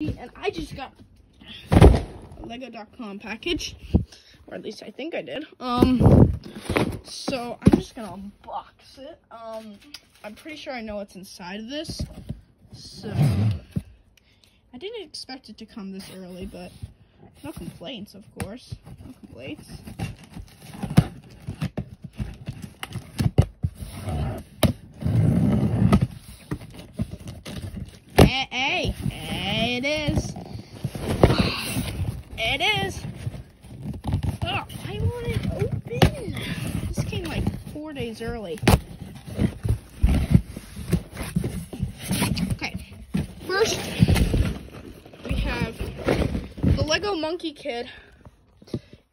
and I just got a Lego.com package, or at least I think I did. Um, so I'm just gonna unbox it. Um, I'm pretty sure I know what's inside of this. So I didn't expect it to come this early, but no complaints, of course. No complaints. Hey, hey, it is. It is. Oh, I want it open. This came like four days early. Okay, first we have the Lego Monkie Kid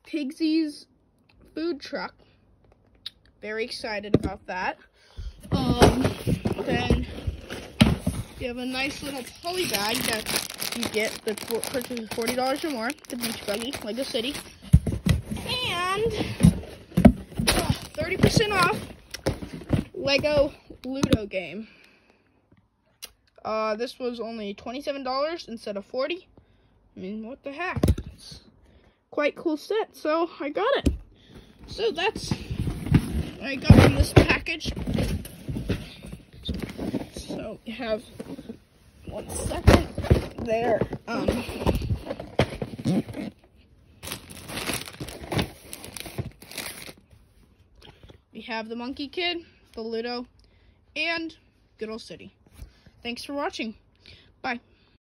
Pigsy's food truck. Very excited about that. Um, you have a nice little poly bag that you get that purchases forty dollars or more. The Beach Buggy, Lego City, and thirty percent off Lego Ludo game. Uh, this was only twenty-seven dollars instead of forty. I mean, what the heck? It's quite cool set, so I got it. So that's I got in this package. So you have one second there. Um, we have the Monkie Kid, the Ludo, and Good Old City. Thanks for watching. Bye.